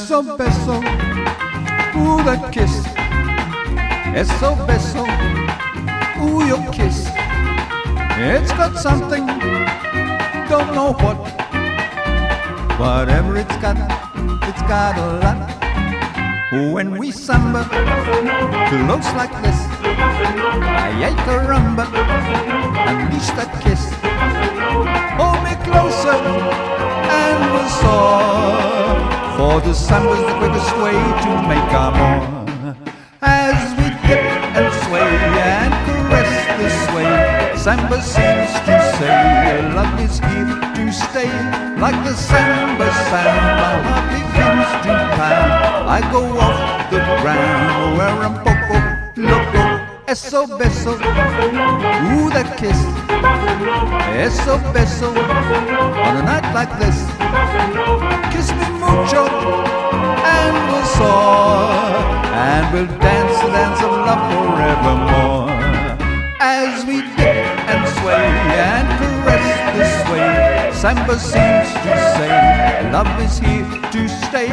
Eso beso, that kiss. Eso beso, ooh your kiss. It's got something, don't know what. Whatever it's got, it's got a lot. When we samba, close like this, I ate a rumba, unleash that kiss. Hold me closer, and we'll soar. For the samba's the quickest way to make our more. As we dip and sway and caress this way, samba seems to say, love is here to stay. Like the samba sound, my heart begins to pound. I go off the ground where I'm poco loco. Eso beso, ooh that kiss. Eso beso, on a night like this. Kiss me mucho, we'll dance the dance of love forevermore. As we dip and sway and caress this way, samba seems to say, love is here to stay.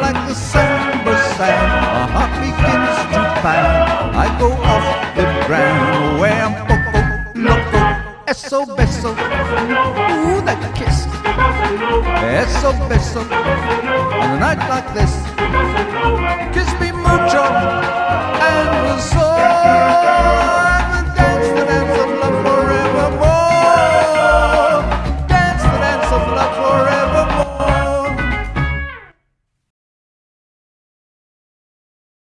Like the samba sound, our heart begins to pound. I go off the ground where I'm poco loco. Eso beso, ooh that kiss. Eso beso, on a night like this.